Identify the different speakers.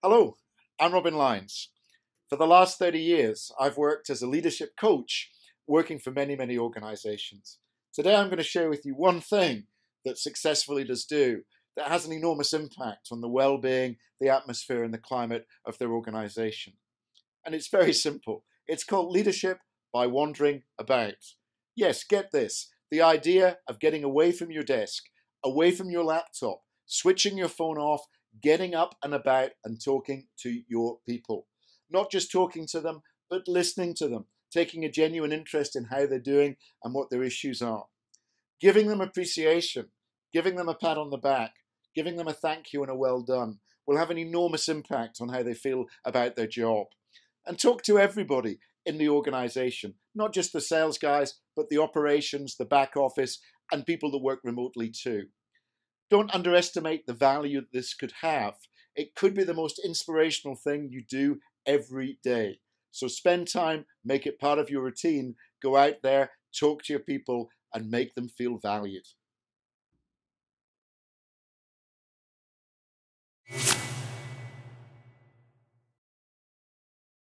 Speaker 1: Hello, I'm Robin Lines. For the last 30 years, I've worked as a leadership coach, working for many, many organizations. Today, I'm going to share with you one thing that successful leaders do that has an enormous impact on the well being, the atmosphere, and the climate of their organization. And it's very simple it's called leadership by wandering about. Yes, get this the idea of getting away from your desk, away from your laptop, switching your phone off, getting up and about and talking to your people. Not just talking to them, but listening to them, taking a genuine interest in how they're doing and what their issues are. Giving them appreciation, giving them a pat on the back, giving them a thank you and a well done will have an enormous impact on how they feel about their job. And talk to everybody in the organization, not just the sales guys, but the operations, the back office, and people that work remotely too. Don't underestimate the value that this could have. It could be the most inspirational thing you do every day. So spend time, make it part of your routine, go out there, talk to your people, and make them feel valued.